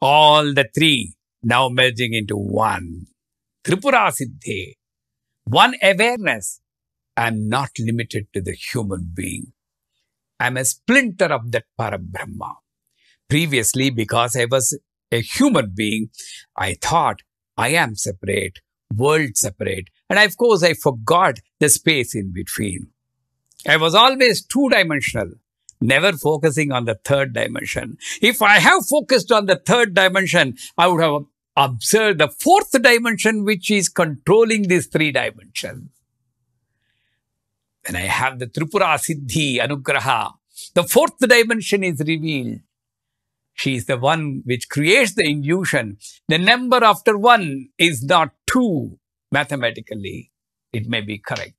All the three now merging into one. Tripura Siddhe. One awareness. I'm not limited to the human being. I'm a splinter of that Parabrahma. Previously, because I was a human being, I thought I am separate, world separate. And of course, I forgot the space in between. I was always two dimensional, never focusing on the third dimension. If I have focused on the third dimension, I would have observed the fourth dimension, which is controlling these three dimensions. When I have the Tripura Siddhi Anugraha, the fourth dimension is revealed. She is the one which creates the illusion. The number after one is not two mathematically. It may be correct.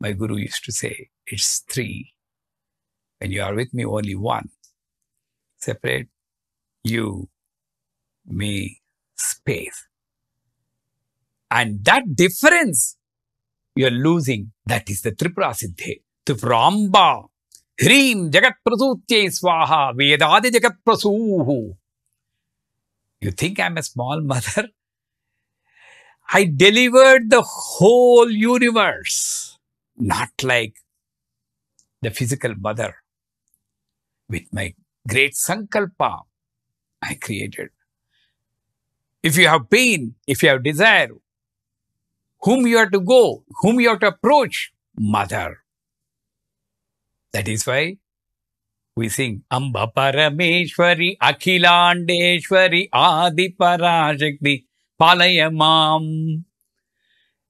My guru used to say, it's three. When you are with me, only one. Separate you, me, space. And that difference you're losing, that is the Tripura Siddhe. Tripuramba. Hrim Jagat Prasutye Swaha Vedadi Jagat Prasuhu. You think I'm a small mother? I delivered the whole universe, not like the physical mother. With my great sankalpa, I created. If you have pain, if you have desire, whom you have to go, whom you have to approach, mother. That is why we sing Amba Parameshwari Akhilandeshwari Adi Palayamam.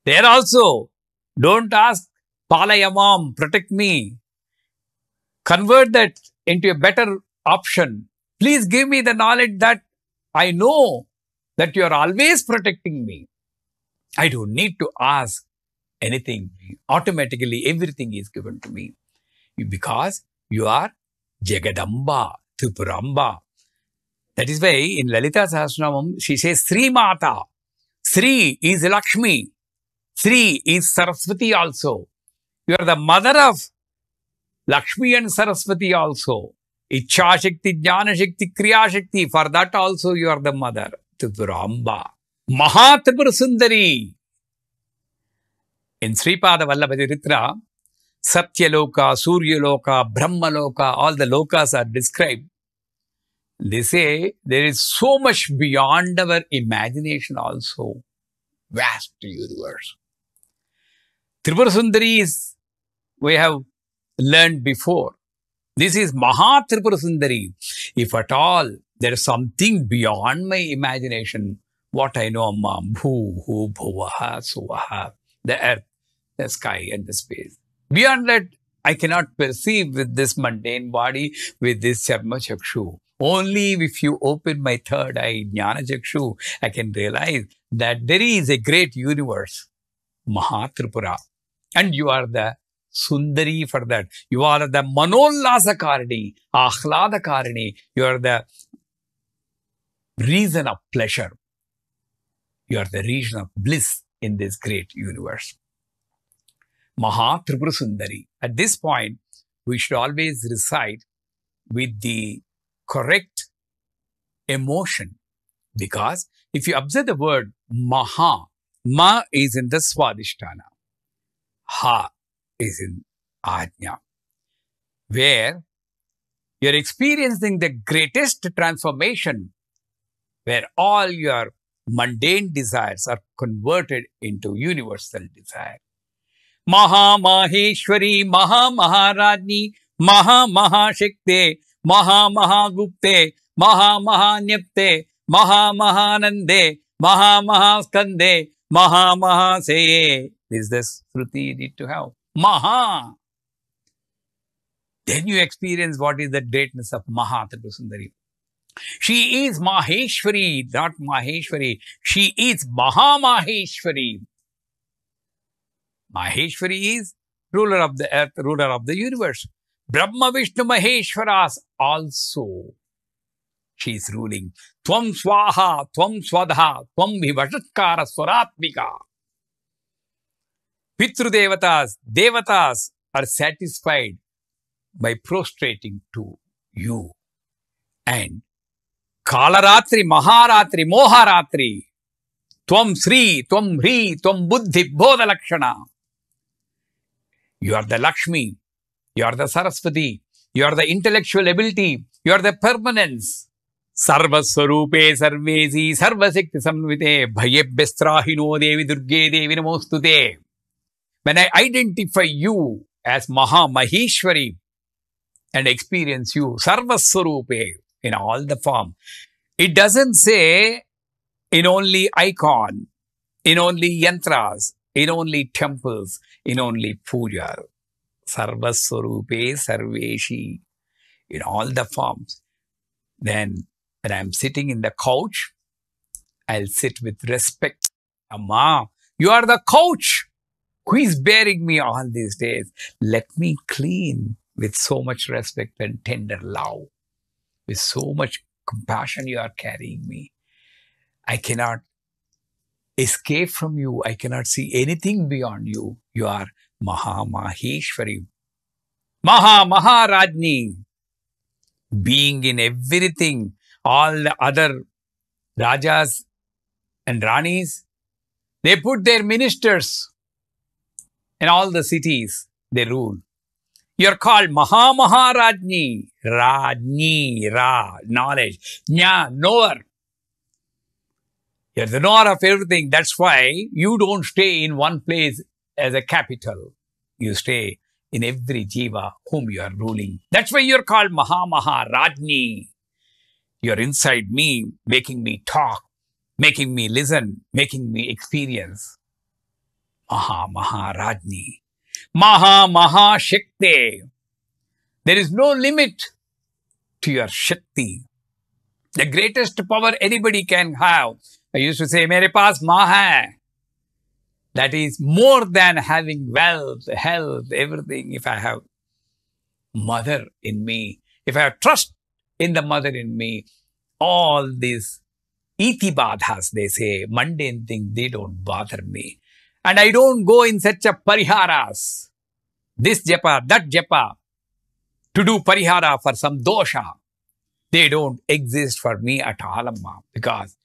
There also, don't ask Palayamam, protect me. Convert that into a better option. Please give me the knowledge that I know that you are always protecting me. I don't need to ask anything. Automatically, everything is given to me because you are Jagadamba, Tripuramba. That is why in Lalita Sahasranamam, she says Sri Mata. Sri is Lakshmi. Sri is Saraswati also. You are the mother of Lakshmi and Saraswati also. Icha Shakti, Jnana Shakti, Kriya Shakti. For that also you are the mother. Tripuramba. Mahatripur Sundari. In Sripada Vallabhadiritra, Satyaloka, Suryaloka, Brahmaloka, all the lokas are described. They say there is so much beyond our imagination also. Vast universe. Tripura is, we have learned before. This is Maha Tripura Sundari. If at all there is something beyond my imagination, what I know, Amma, Bhu, Hu, Bhuvaha, Suvaha, the earth, the sky, and the space. Beyond that, I cannot perceive with this mundane body, with this Charma Chakshu. Only if you open my third eye, Jnana Chakshu, I can realize that there is a great universe, Mahatripura. And you are the Sundari for that. You are the Manollasa Karani, Ahlada Karani. You are the reason of pleasure. You are the reason of bliss in this great universe. Maha Sundari. At this point, we should always recite with the correct emotion. Because if you observe the word Maha, Ma is in the Swadhisthana. Ha is in Ajna, where you're experiencing the greatest transformation, where all your mundane desires are converted into universal desire. Maha Maheshwari, Maha Maharajni, Maha Mahashakte, Maha Mahagupte, Maha Mahanyapte, Maha Mahanande, Maha Mahaskande, Maha Mahashaye. Is this Shruti you need to have? Maha. Then you experience what is the greatness of Maha Sundari. She is Maheshwari, not Maheshwari. She is Mahamaheshwari. Maheshwari is ruler of the earth, ruler of the universe. Brahma Vishnu Maheshwaras also. She is ruling. Tvam Swaha, Tvam Swadha, Tvam Vivashatkara Swaratmika. Pitru Devatas, Devatas are satisfied by prostrating to you. And Kalaratri, Maharatri, Moharatri. Tvam Sri, Tvam Hri, Tvam Buddhi, Bodha Lakshana. You are the Lakshmi. You are the Saraswati. You are the intellectual ability. You are the permanence. Sarvaswarupe Sarvesi Sarvasikti Samvite Bhayebhyastrahino Devi Durge Devi Namostute. When I identify you as Maha Maheshwari and experience you Sarvaswarupe in all the form, it doesn't say in only icon, in only yantras, in only temples, in only puja. Sarvaswarupe Sarveshi in all the forms. Then when I'm sitting in the couch, I'll sit with respect. Amma, you are the couch who is bearing me all these days. Let me clean with so much respect and tender love. With so much compassion, you are carrying me. I cannot escape from you. I cannot see anything beyond you. You are Maha Maheshwari. Maha Maharajni. Being in everything, all the other Rajas and Ranis, they put their ministers in all the cities they rule. You're called Maha Maharajni. Rajni, Ra, knowledge. Nya, knower. You're the knower of everything. That's why you don't stay in one place as a capital. You stay in every jiva whom you are ruling. That's why you're called Maha Maha You're inside me, making me talk, making me listen, making me experience. Maha Maha Rajni. Maha Maha Shakti. There is no limit to your Shakti. The greatest power anybody can have. I used to say, Mere paas ma hai. That is more than having wealth, health, everything. If I have mother in me, if I have trust in the mother in me, all these itibadhas, they say, mundane things, they don't bother me. And I don't go in such a pariharas. This japa, that japa, to do parihara for some dosha. They don't exist for me at all, Amma, because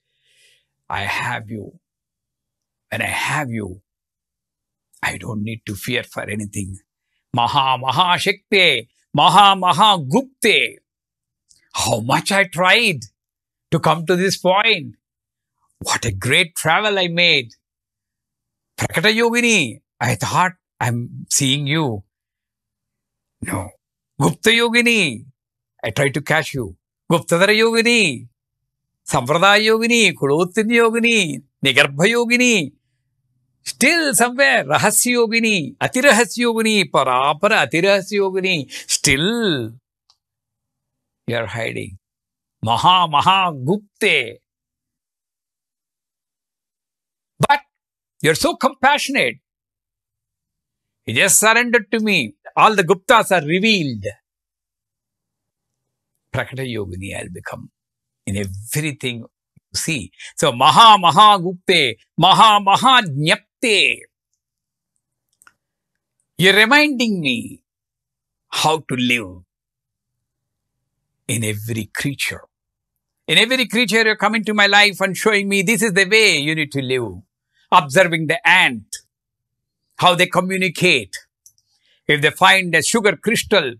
I have you. When I have you, I don't need to fear for anything. Maha Maha Shakti, Maha Maha Gupte. How much I tried to come to this point. What a great travel I made. Prakata Yogini, I thought I'm seeing you. No. Gupta Yogini, I tried to catch you. Guptatara Yogini, Sampradaya Yogini, Kulottirna Yogini, Nigarbha Yogini. Still somewhere, Rahasya Yogini, Atirahasya Yogini, Parapara Atirahasya Yogini. Still, you are hiding. Maha Maha Gupte. But you're so compassionate. You just surrendered to me. All the Guptas are revealed. Prakata Yogini I'll become in everything you see. So Maha Maha Gupte, Maha Maha Jnapte. You're reminding me how to live in every creature. In every creature, you're coming to my life and showing me this is the way you need to live. Observing the ant, how they communicate. If they find a sugar crystal,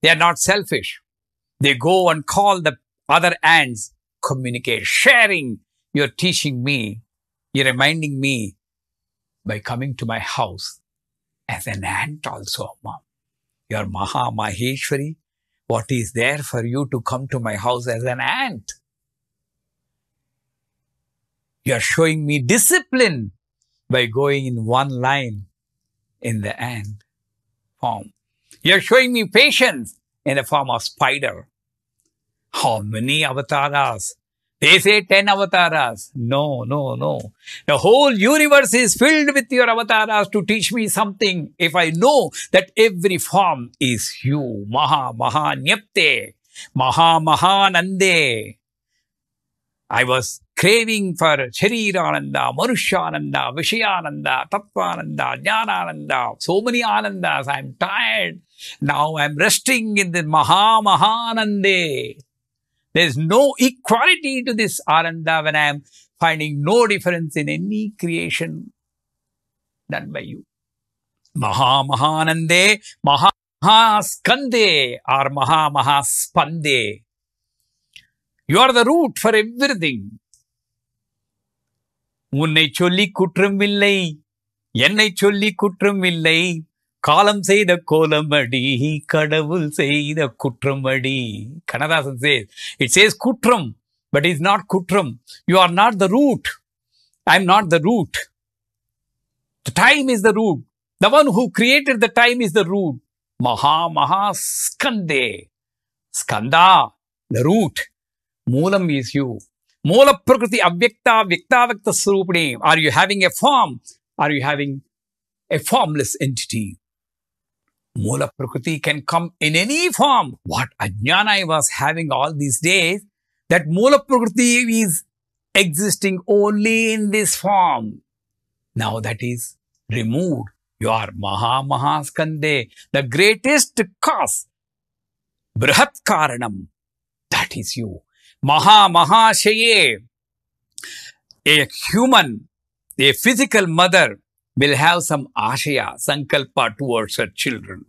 they are not selfish. They go and call the other ants, communicate, sharing. You're teaching me, you're reminding me by coming to my house as an ant also, Mom. You're Maha Maheshwari. What is there for you to come to my house as an ant? You're showing me discipline by going in one line in the ant form. You're showing me patience in the form of spider. How many avatars? They say 10 avatars. No, no, no. The whole universe is filled with your avatars to teach me something. If I know that every form is you, Maha, Maha, Nyapte, Maha, Maha, Nande. I was craving for Sharirananda, Manushyananda, Vishayananda, Tattvananda, Jnanananda, so many Anandas. I'm tired. Now I'm resting in the Maha Mahanande. There's no equality to this Ananda when I am finding no difference in any creation done by you. Maha Mahanande, Maha Skande, or Maha Mahaspande. You are the root for everything. உன்னை சொல்லி குற்றமில்லை. என்னை சொல்லி குற்றமில்லை. காலம் செய்த கோலமடி கடவுள் செய்த குற்றமடி. கனதாசன் சேஸ் இட் சேஸ் குற்றம் பட் இஸ் நாட் குற்றம். You are not the root I am not the root the time is the root the one who created the time is the root மகா மகா ஸ்கந்தே ஸ்கந்தா த ரூட் மூலம் is you moola prakriti avyakta vyaktavyakta swarupini are you having a form are you having a formless entity Moola Prakriti can come in any form. What Ajnana I was having all these days, that Moola Prakriti is existing only in this form. Now that is removed. You are Maha Mahaskande, the greatest cause. Brihat Karanam. That is you. Maha Mahashaye. A human, a physical mother will have some ashaya, sankalpa towards her children.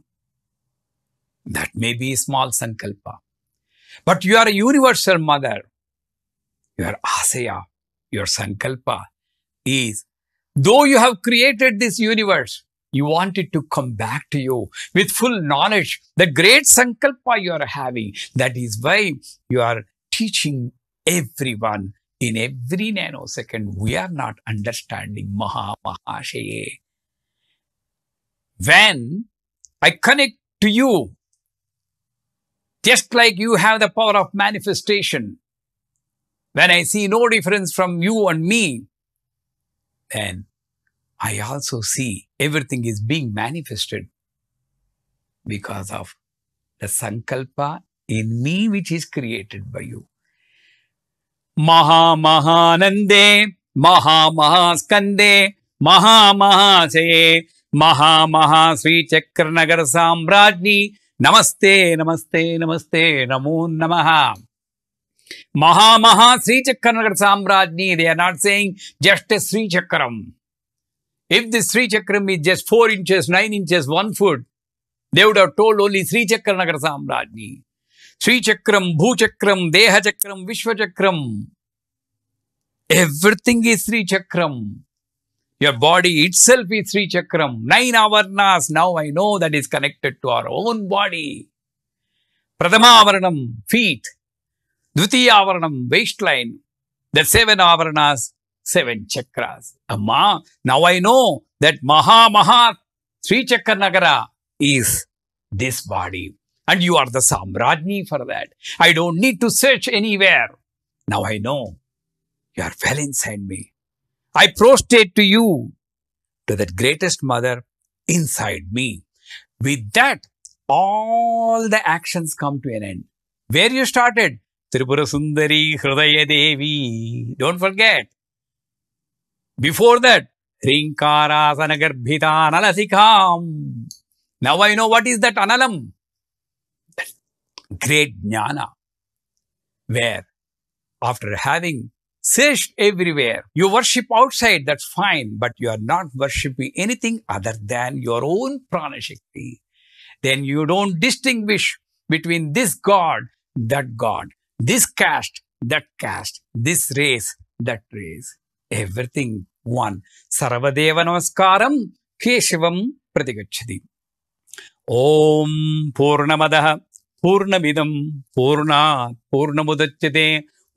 That may be small sankalpa. But you are a universal mother. Your asaya, your sankalpa is, though you have created this universe, you want it to come back to you with full knowledge. The great sankalpa you are having. That is why you are teaching everyone in every nanosecond, we are not understanding Maha Mahashaye. When I connect to you, just like you have the power of manifestation, when I see no difference from you and me, then I also see everything is being manifested because of the sankalpa in me which is created by you. మహామహానందే మహామహాస్కందే మహామహాశయ మహామహాశయే మహామహాశ్రీచక్రనగర సామ్రాజ్ఞి. నమస్తే నమస్తే నమస్తే నమో నమ. మహామహా శ్రీచక్రనగర సామ్రాజ్ఞి they are not saying just శ్రీచక్రం. ఇఫ్ ది శ్రీచక్రం is just four inches nine inches one foot they would have told only శ్రీచక్రనగర సామ్రాజ్ఞి. Told only Sri Chakranagar Samrajni. Sri Chakram, Bhu Chakram, Deha Chakram, Vishwa Chakram. Everything is Sri Chakram. Your body itself is Sri Chakram. Nine avarnas, now I know that is connected to our own body. Pradama avaranam, feet. Dvitiya avaranam, waistline. The seven avaranas, seven chakras. Amma, now And you are the Samrajni for that. I don't need to search anywhere. Now I know you are well inside me. I prostrate to you, to that greatest mother inside me. With that, all the actions come to an end. Where you started? Tripura Sundari Hridaya Devi. Don't forget. Before that, Rinkara Sanagarbhita Analasikam. Now I know what is that Analam. Great jnana. Where after having searched everywhere, you worship outside, that's fine, but you are not worshipping anything other than your own prana shakti. Then you don't distinguish between this God, that God, this caste, that caste, this race, that race. Everything one. Sarvadeva Namaskaram Keshavam Pratigachati. Om Purnamadaha பூர்ணமிதம் பூர்ணாத் பூர்ணமுதச்சதே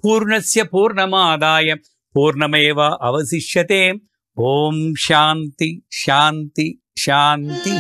பூர்ணஸ்ய பூர்ணமாதாய பூர்ணமேவ அவசிஷ்யதே. ஓம் சாந்தி சாந்தி சாந்தி.